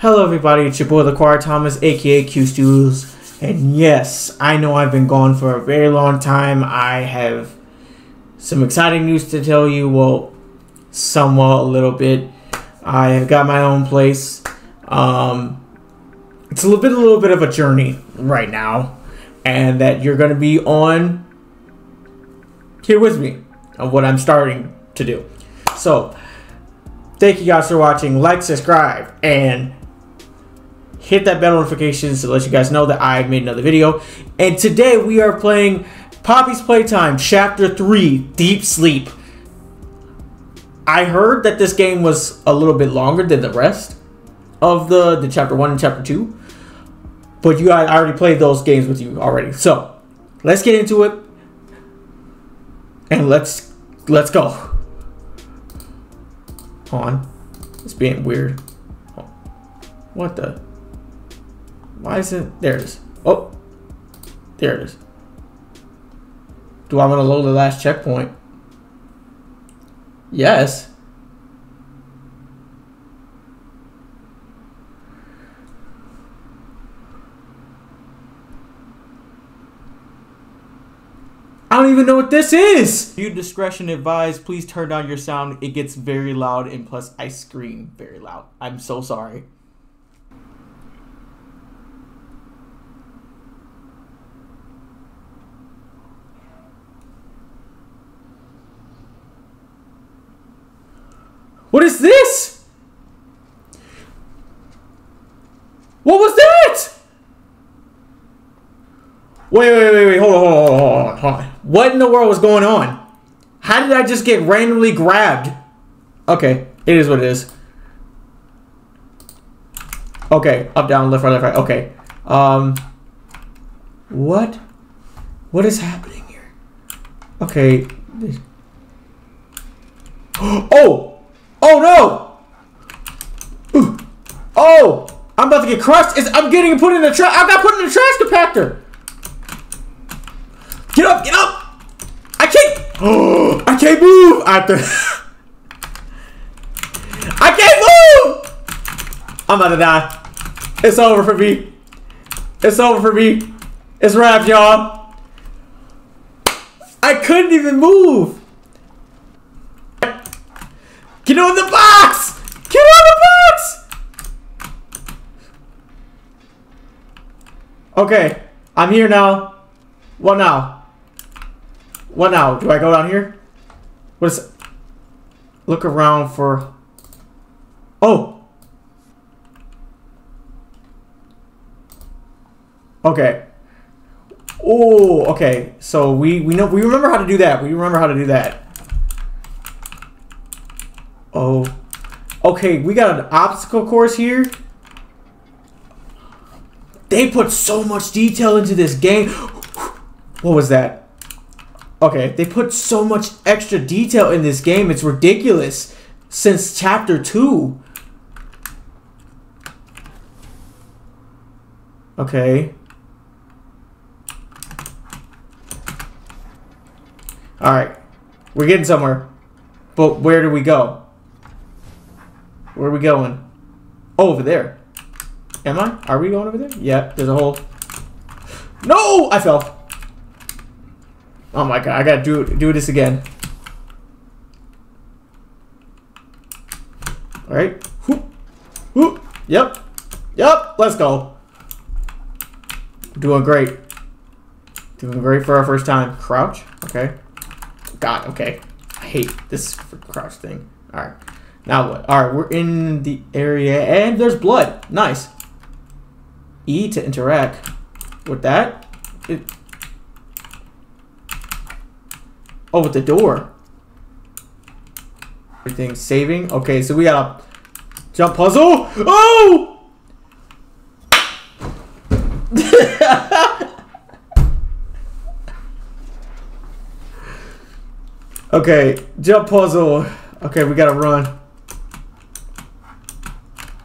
Hello, everybody. It's your boy, the LaQuar Thomas, aka Q Studios. And yes, I know I've been gone for a very long time. I have some exciting news to tell you. Well, somewhat a little bit. I have got my own place. Um, it's a little bit, a little bit of a journey right now, and that you're going to be on here with me of what I'm starting to do. So, thank you guys for watching. Like, subscribe, and hit that bell notifications to let you guys know that I made another video. And today we are playing Poppy's Playtime Chapter 3 Deep Sleep. I heard that this game was a little bit longer than the rest of the, the Chapter 1 and Chapter 2. But you guys, I already played those games with you already. So, let's get into it. And let's let's go. Hold on. It's being weird. What the? Why is it? There it is. Oh, there it is. Do I want to load the last checkpoint? Yes. I don't even know what this is. View discretion advised. Please turn down your sound. It gets very loud and plus I scream very loud. I'm so sorry. What is this? What was that? Wait, wait, wait, wait. Hold on, hold on, hold on, hold on. What in the world was going on? How did I just get randomly grabbed? Okay, it is what it is. Okay, up, down, left, right, left, right. Okay. Um, what? What is happening here? Okay. Oh! Oh no! Ooh. Oh! I'm about to get crushed. I'm getting put in the trash. I got put in the trash compactor. Get up! Get up! I can't. Oh! I can't move. I can't move. I'm about to die. It's over for me. It's over for me. It's wrapped, y'all. I couldn't even move. Get on the box! Get on the box! Okay, I'm here now. What now? What now? Do I go down here? What is... Look around for... Oh! Okay. Oh, okay. So we, we know we remember how to do that. We remember how to do that. Oh. Okay, we got an obstacle course here. They put so much detail into this game. What was that? Okay, they put so much extra detail in this game. It's ridiculous. Since chapter 2. Okay. Alright. We're getting somewhere. But where do we go? Where are we going? Oh, over there. Am I? Are we going over there? Yeah, there's a hole. No! I fell. Oh my god, I gotta do do this again. Alright. Whoop. Whoop. Yep. Yep. Let's go. Doing great. Doing great for our first time. Crouch. Okay. God, okay. I hate this crouch thing. Alright. Now what? Alright, we're in the area, and there's blood. Nice. E to interact with that. It... Oh, with the door. Everything saving. Okay, so we got a jump puzzle. Oh! okay, jump puzzle. Okay, we gotta run.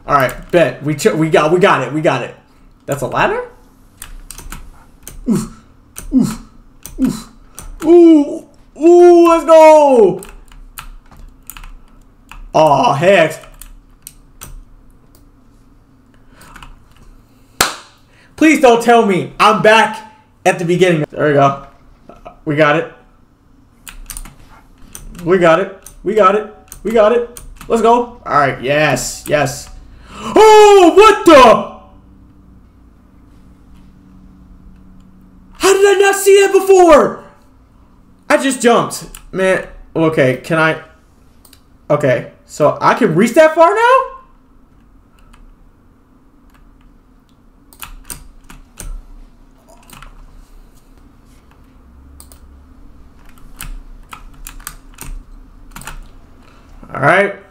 All right, bet we we got we got it. We got it. That's a ladder. Oof, oof, oof, ooh, ooh. Let's go. Oh heck. Please don't tell me I'm back at the beginning. There we go. We got it. We got it. We got it. We got it. Let's go. All right. Yes. Yes. Oh, what the? How did I not see that before? I just jumped. Man. Okay. Can I? Okay. So I can reach that far now? All right.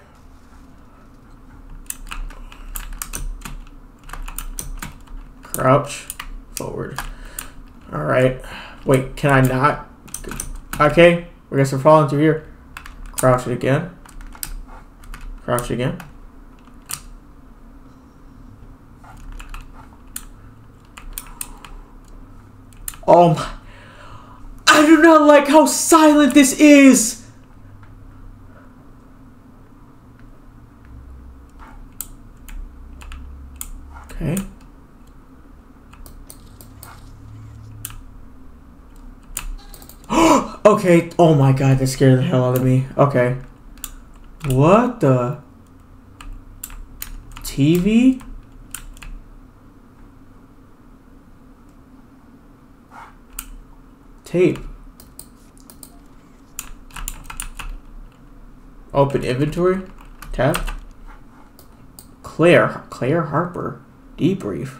Crouch forward. All right. Wait, can I not? Okay. We're falling through here. Crouch it again. Crouch again. Oh my. I do not like how silent this is. Okay. Okay. Oh my god, that scared the hell out of me. Okay. What the? TV? Tape. Open inventory. Tab. Claire. Claire Harper. Debrief.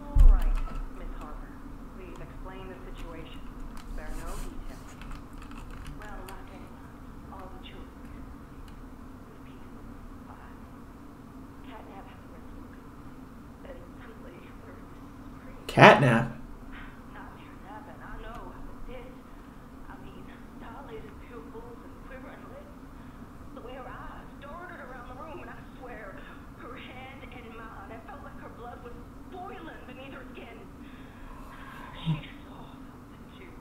All right, Miss Harper. Please explain the situation. Spare no details. Well, not anyone. All the children. With people. Uh, catnap has been spoken. And simply for free. Catnap. Not near napping. I know how it is. I mean, dilated pupils and quivering lips. The way her eyes darted around the room, and I swear, her hand in mine, it felt like her blood was boiling beneath her skin. She saw something too.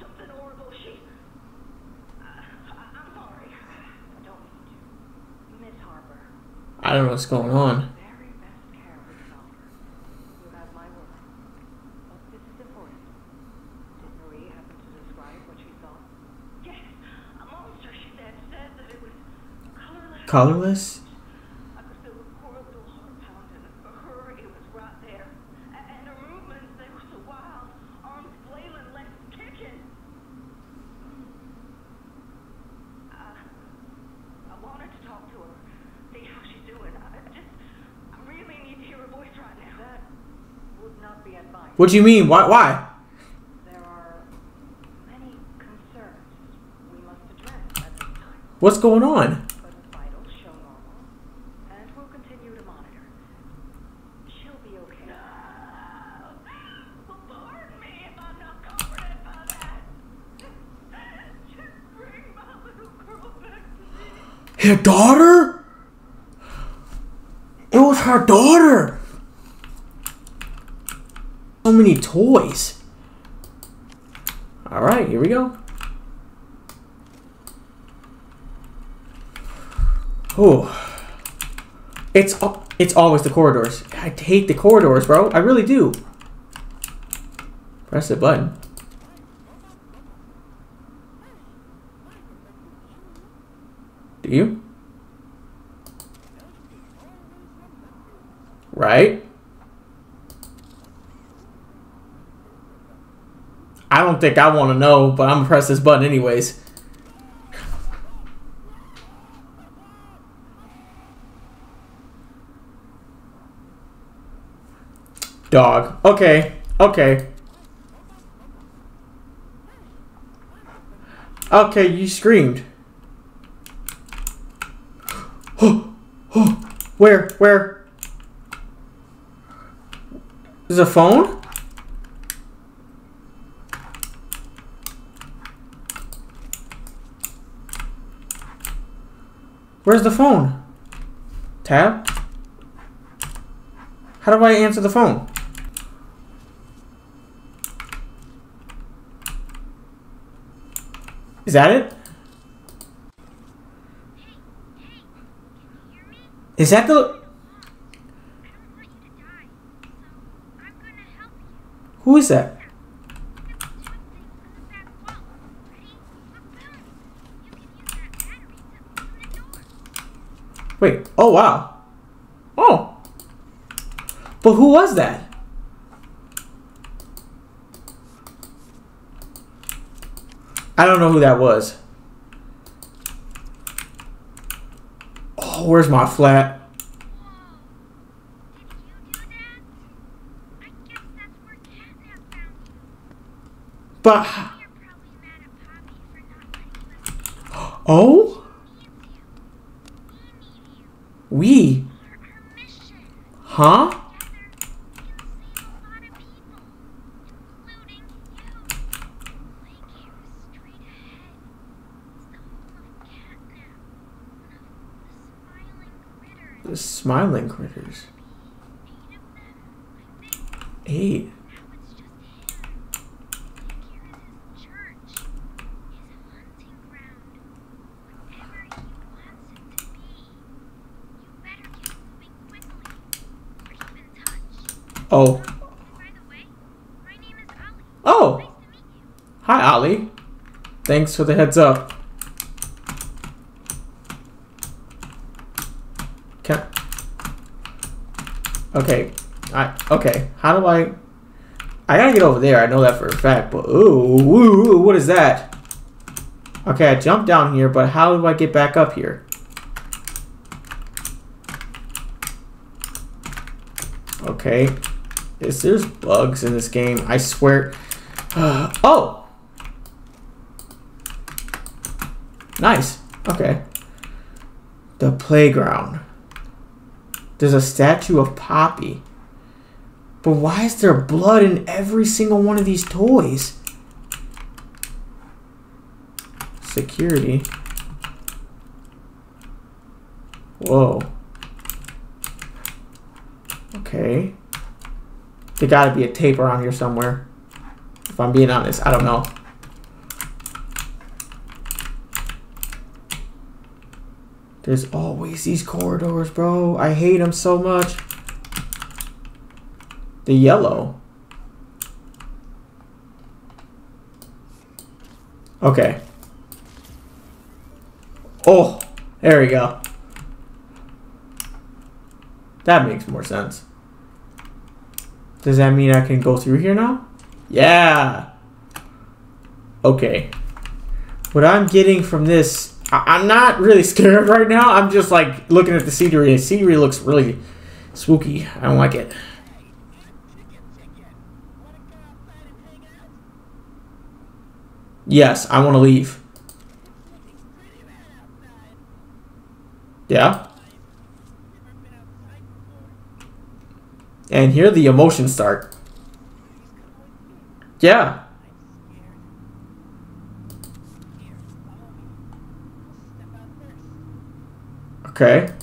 Something horrible. She. Uh, I, I'm sorry. I don't mean to. Miss Harper. I don't know what's going on. Very best care we can offer. You have my word. But this is important. Did Marie happen to describe what she saw? Yes, a monster, she said. Said that it was colorless. Colorless? I could feel her poor little heart pounding. For her, it was right there. A- And her movements, they were so wild. Arms flailing, legs kicking. I, I wanted to talk to her, see how she's doing. I I just, I really need to hear her voice right now. That would not be advised. What do you mean? Why? Why? There are many concerns we must address at this time. What's going on? Her daughter? It was her daughter. So many toys. All right, here we go. Oh, it's it's always the corridors. I hate the corridors, bro. I really do. Press the button. Do you? Right? I don't think I want to know, but I'm gonna press this button anyways. Dog. Okay. Okay. Okay, you screamed. Where? Where? There's a phone? Where's the phone? Tab? How do I answer the phone? Is that it? Is that the. Who is that? This one thing on the back wall. Ready? Look, boom. You can use that battery to open the door. Wait. Oh, wow. Oh. But who was that? I don't know who that was. Oh, where's my flat? Whoa. Did Of the smiling critters. Eight. Eight of them, I think. Now it's just him. Playcare is his church, his hunting ground, whatever he wants it to be. You better get moving quickly, or keep in touch. Oh. Oh. Hi, Ollie. Thanks for the heads up. Can Okay. I okay. How do I I gotta get over there, I know that for a fact, but ooh, ooh, ooh, what is that? Okay, I jumped down here, but how do I get back up here? Okay. Is there's bugs in this game? I swear. Uh, oh! Nice. Okay. The playground. There's a statue of Poppy. But why is there blood in every single one of these toys? Security. Whoa. Okay. There gotta be a tape around here somewhere. If I'm being honest, I don't know. There's always these corridors, bro. I hate them so much. The yellow. Okay. Oh, there we go. That makes more sense. Does that mean I can go through here now? Yeah. Okay. What I'm getting from this, I- I'm not really scared right now. I'm just like looking at the scenery. The scenery looks really spooky. I don't like it. Yes, I want to leave. Yeah. And here the emotions start. Yeah. Okay.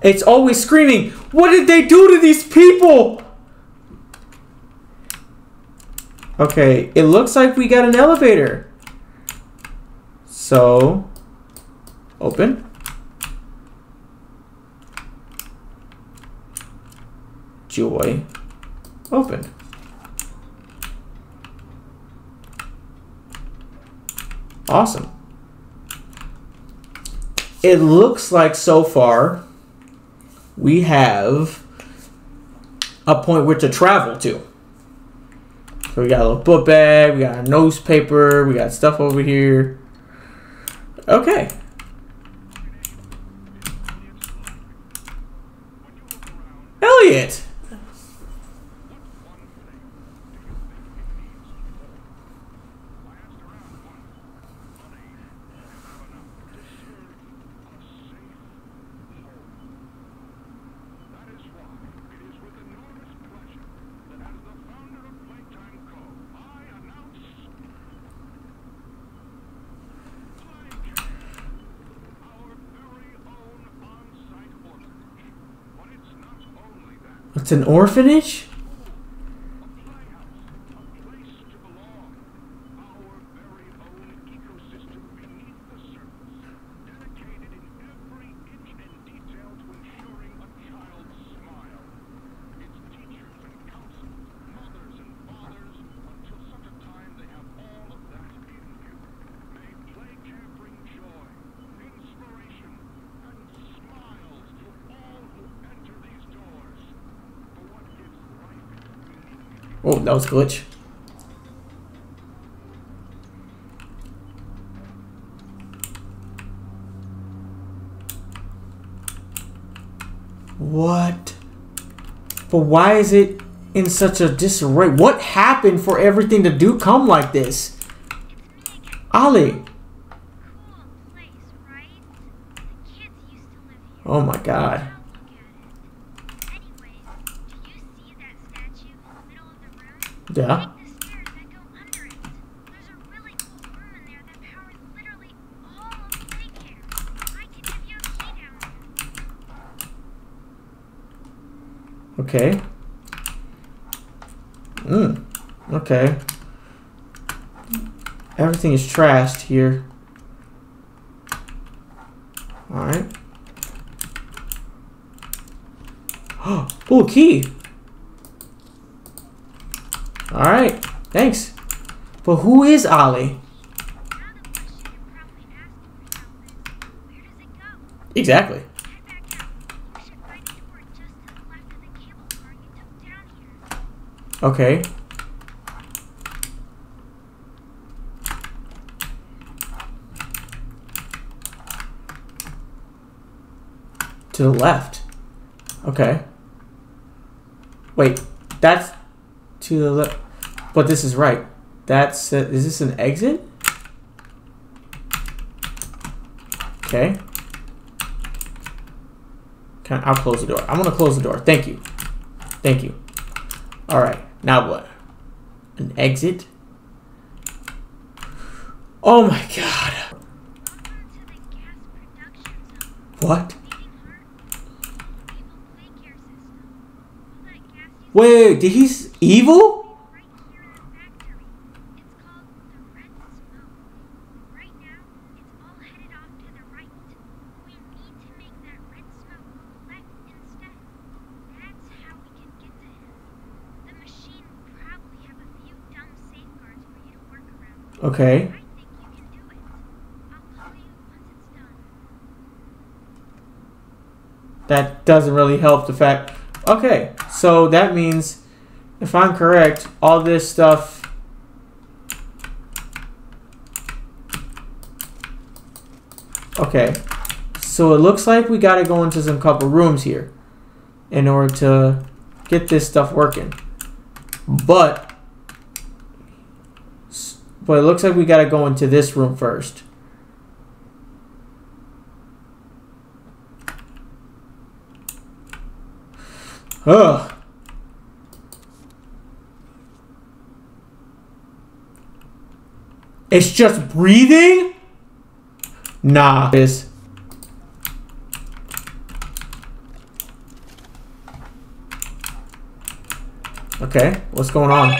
It's always screaming. What did they do to these people? Okay, it looks like we got an elevator. So, open. Joy. Open. Awesome. It looks like so far we have a point where to travel to. So we got a little book bag, we got a newspaper, we got stuff over here. Okay. Elliot! That is why it is with enormous pleasure that as the founder of Playtime Co., I announce Playcare, our very own on-site orphanage. But it's not only that. It's an orphanage? A playhouse, a place to belong, our very own ecosystem beneath the surface. Oh, that was glitch. What? But why is it in such a disarray? What happened for everything to do come like this? Ollie. Cool place, right? The kids used to live here. Oh my god. There. Okay. Mm. Okay. Everything is trashed here. Alright. Oh, key. Alright. Thanks. But who is go? Exactly. Okay. To the left. Okay. Wait, that's to the left. But this is right. That's uh, is this an exit? Okay. Can I'll close the door. I'm gonna close the door. Thank you. Thank you. All right. Now what? An exit? Oh my god. What? Wait, heart. People play care system. All that gas used Wait, did he s- evil? right here in the factory. It's called the red smoke. Right now, it's all headed off to the right. We need to make that red smoke go left instead. That's how we can get to him. The machine will probably have a few dumb safeguards for you to work around. Okay. I think you can do it. I'll call you once it's done. That doesn't really help the fact. Okay, so that means, if I'm correct, all this stuff. Okay, so it looks like we gotta go into some couple rooms here in order to get this stuff working. But, but it looks like we gotta go into this room first. Ugh. It's just breathing? Nah. It is. Okay, what's going on?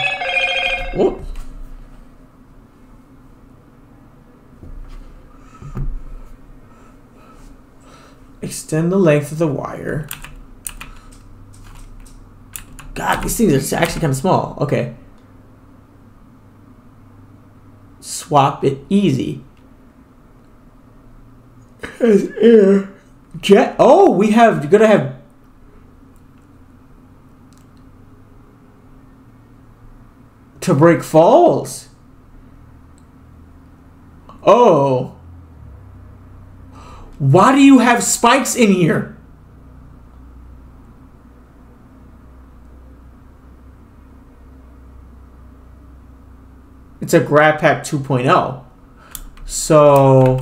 Whoop. Extend the length of the wire. God, these things are actually kind of small. Okay. Swap it easy. As air. Jet. Oh, we have. You're gonna have. To break falls. Oh. Why do you have spikes in here? It's a GrabPack 2.0. So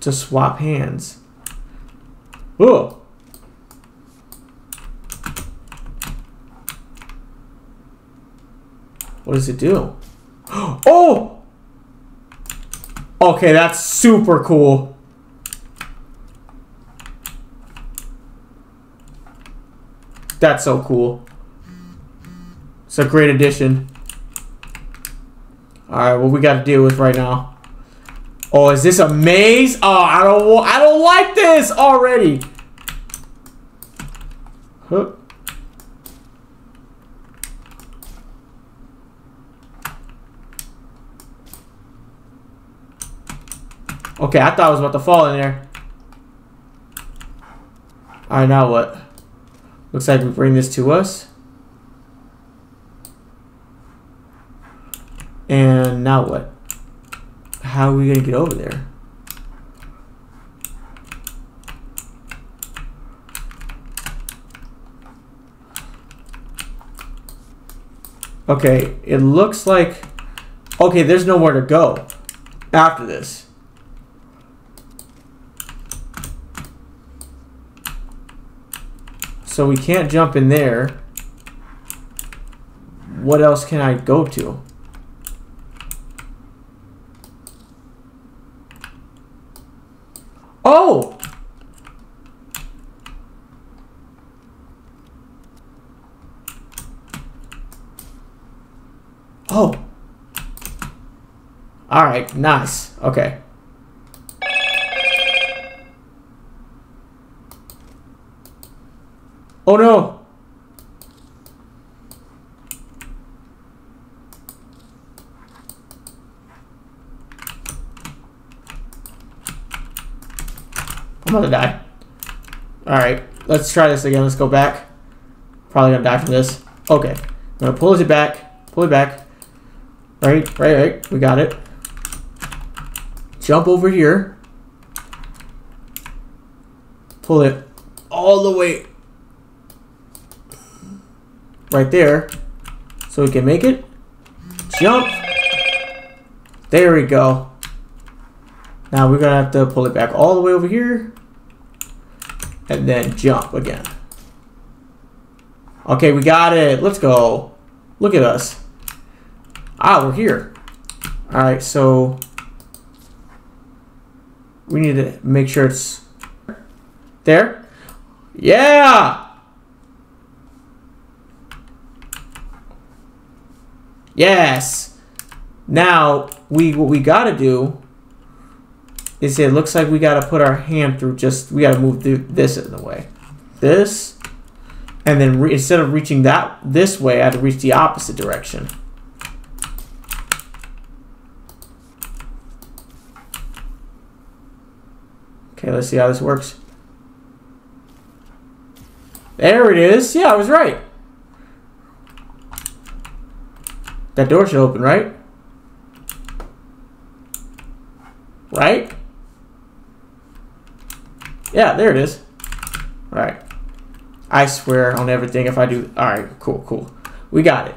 to swap hands. Oh. What does it do? Oh! Okay, that's super cool. That's so cool. It's a great addition. All right, what we got to deal with right now? Oh, is this a maze? Oh, I don't. I don't like this already. Huh. Okay, I thought I was about to fall in there. All right, now what? Looks like we bring this to us. And now what? How are we gonna get over there? Okay, it looks like okay, there's nowhere to go after this. So we can't jump in there. What else can I go to? Oh! Oh. Alright, nice. Okay. Oh no! I'm gonna die. Alright, let's try this again. Let's go back. Probably gonna die from this. Okay. I'm gonna pull it back. Pull it back. Right, right, right. We got it. Jump over here. Pull it all the way right there so we can make it. Jump. There we go. Now we're gonna have to pull it back all the way over here and then jump again. Okay, we got it. Let's go. Look at us. Ah, we're here. All right, so we need to make sure it's there. Yeah. Yes. Now we what we got to do is it looks like we got to put our hand through just we got to move through this in the way. This and then instead of reaching that this way, I had to reach the opposite direction. Okay, let's see how this works. There it is. Yeah, I was right. That door should open, right? Right? Yeah, there it is. Alright. I swear on everything if I do... Alright, cool, cool. We got it.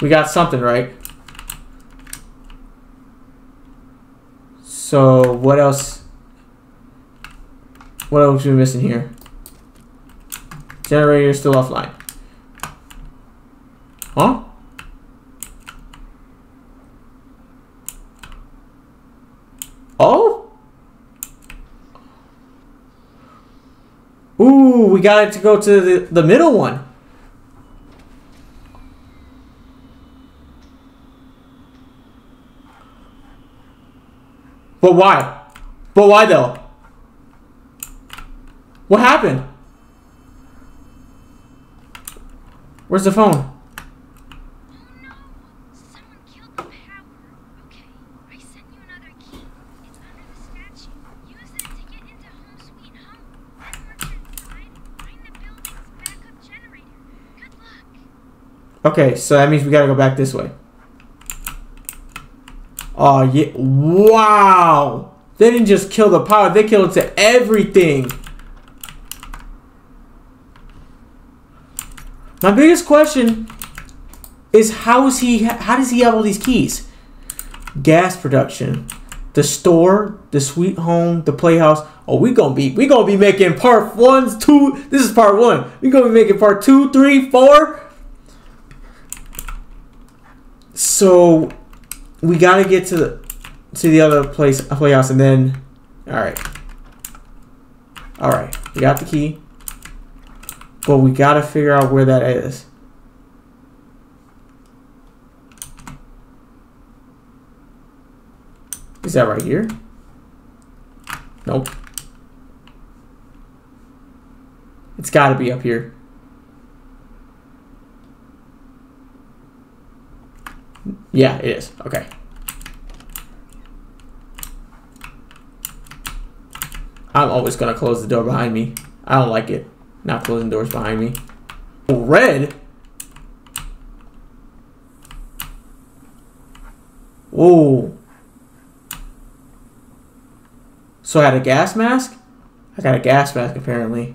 We got something right. So, what else? What else are we missing here? Generator still offline. Huh? Oh? Ooh, we got it to go to the, the middle one. But why? But why though? What happened? Where's the phone? Oh no! Someone killed the power. Okay, I sent you another key. It's under the statue. Use it to get into Home Sweet Home. Then once you're inside, find the building's backup generator. Good luck. Okay, so that means we gotta go back this way. Oh yeah! Wow! They didn't just kill the power; they killed it to everything. My biggest question is how is he? How does he have all these keys? Gas production, the store, the sweet home, the playhouse. Oh, we gonna be we gonna be making part ones, two. This is part one. We gonna be making part two, three, four. So we gotta get to the to the other place playhouse and then all right all right we got the key. But we gotta figure out where that is. Is that right here? Nope. It's gotta be up here yeah it is okay I'm always gonna close the door behind me. I don't like it. Not closing doors behind me. Oh, red? Whoa. So I had a gas mask? I got a gas mask apparently.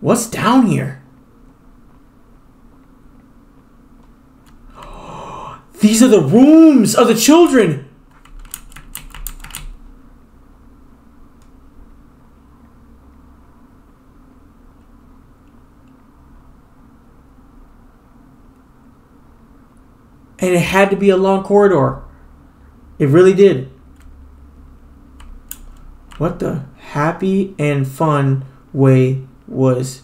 What's down here? These are the rooms of the children. And it had to be a long corridor. It really did. What the happy and fun way was.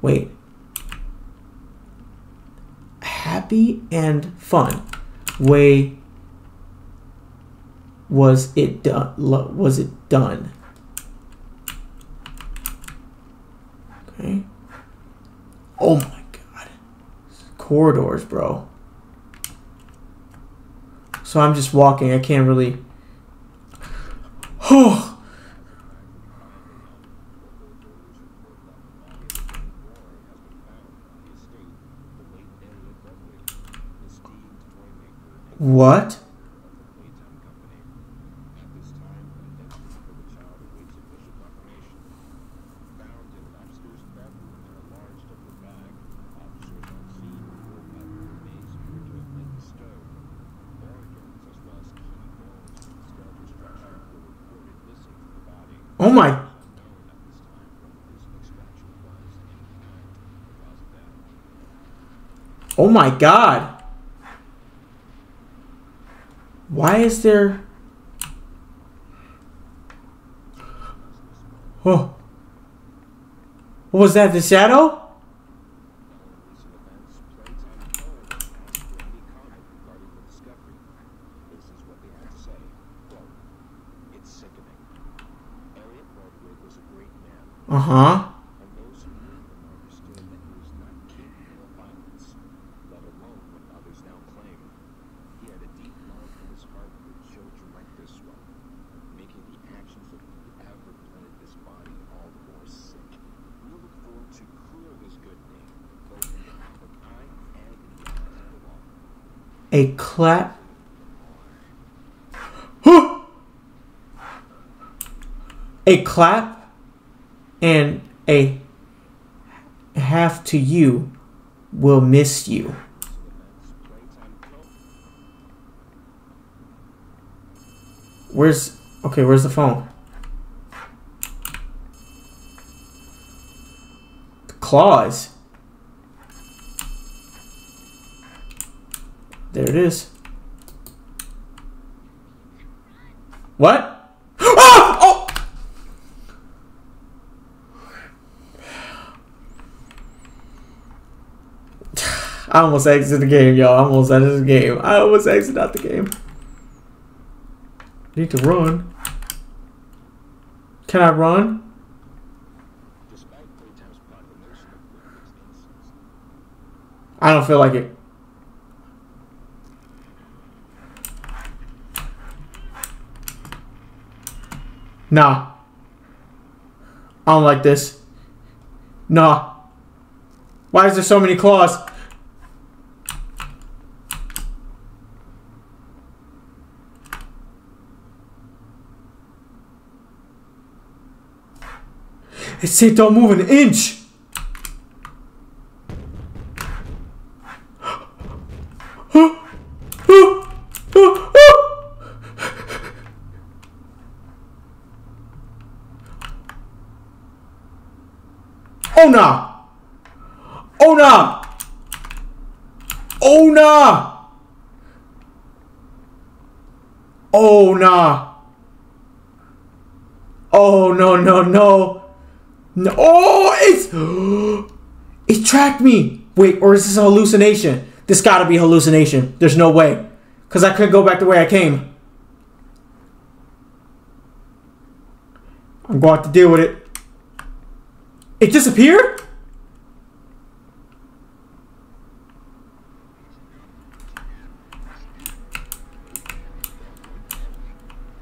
Wait. Happy and fun way was it done? Was it done? Okay. Oh my god. Corridors, bro. So I'm just walking. I can't really. Oh. What? Oh my. Oh my god. Why is there. Oh. Was that? The shadow? A clap. a clap and a half to you will miss you. Where's okay? Where's the phone? The claws. There it is. What? Ah! Oh! I almost exited the game, y'all. I almost exited the game. I almost exited out the game. Need to run. Can I run? I don't feel like it. Nah. I don't like this. Nah. Why is there so many claws? It said don't move an inch. Oh nah. Oh nah. Oh nah. Oh nah. Oh no no no. No. Oh, it's it tracked me. Wait, or is this a hallucination? This gotta be hallucination. There's no way. Cause I couldn't go back the way I came. I'm going to have to deal with it. It disappeared?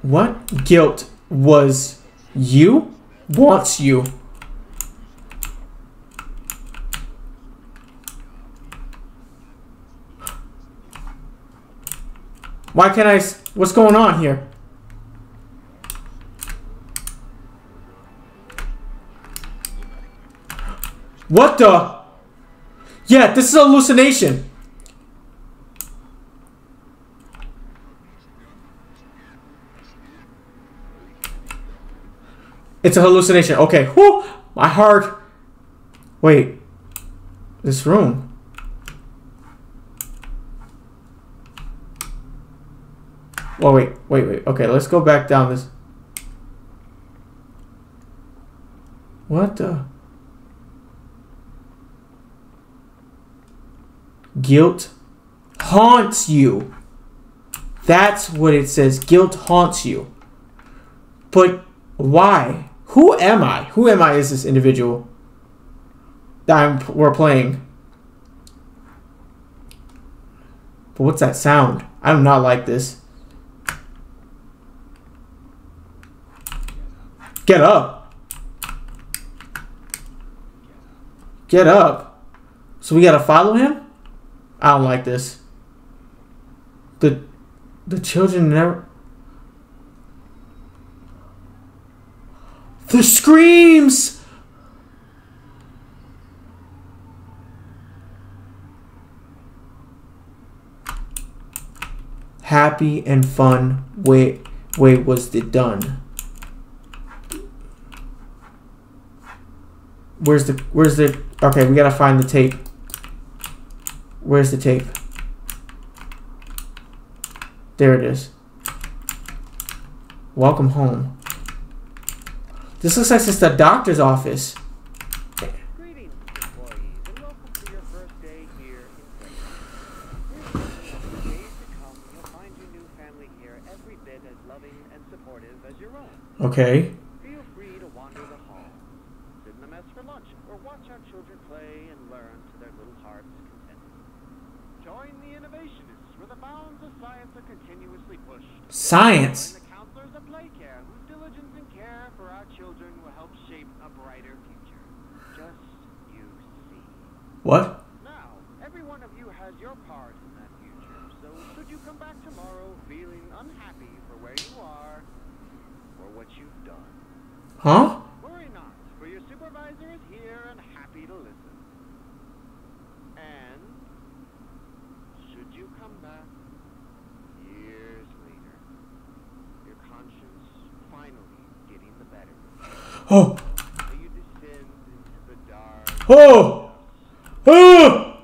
What guilt was you? wants you. Why can't I... What's going on here? What the? Yeah, this is a hallucination. It's a hallucination. Okay. Whoo! My heart. Wait. This room. Oh wait, wait, wait. Okay, let's go back down this. What the? Guilt haunts you. That's what it says. Guilt haunts you. But why? Who am I? Who am I as this individual that I'm, we're playing? But what's that sound? I do not like this. Get up. Get up. So we gotta follow him? I don't like this. The the children never The screams! Happy and fun way way was it done. Where's the where's the okay, we gotta find the tape. Where's the tape? There it is. Welcome home. This looks like it's the doctor's office. Greetings, employees, and welcome to your first day here in Playcare. In the days to come, you'll find your new family here every bit as loving and supportive as your own. Okay. Feel free to wander the halls, sit in the mess for lunch, or watch our children play and learn to their little hearts' content. Join the innovationists, where the bounds of science are continuously pushed. Science. Join the counselors of Playcare, whose diligence and care for our children will help shape a brighter future. Just you see. What? Now, every one of you has your part in that future, so should you come back tomorrow feeling unhappy for where you are or what you've done, Huh? worry not, for your supervisor is here and happy to listen. And should you come back years later, your conscience finally getting the better, Oh. Oh. Oh.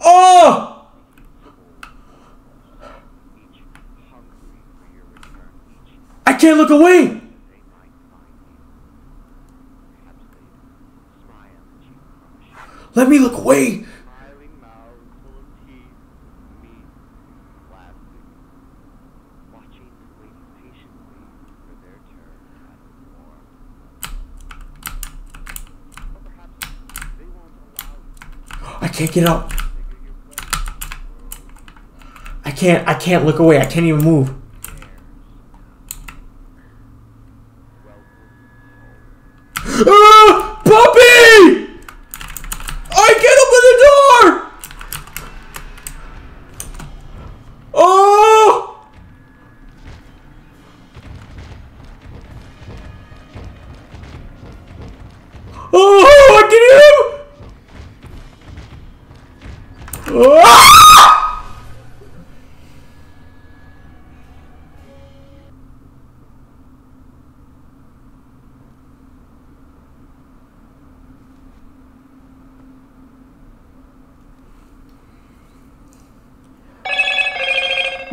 Oh. I can't look away. they might find you. Perhaps they smile at you from a shadow, Let me look away. smiling mouths full of teeth, meat, plastic, watching and waiting patiently for their turn at the war. Or perhaps they won't allow you I can't get up. I can't. I can't look away. I can't even move.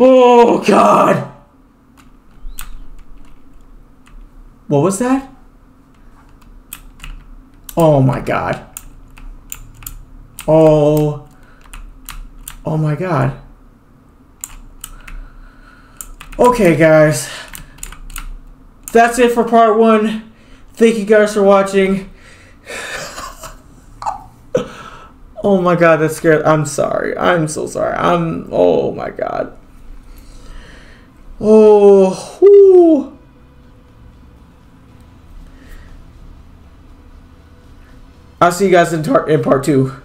Oh God! What was that? Oh my God! Oh! Oh my God! Okay, guys, that's it for part one. Thank you guys for watching. Oh my god, that scared. I'm sorry. I'm so sorry. I'm. Oh my god. Oh. I'll see you guys in, in part two.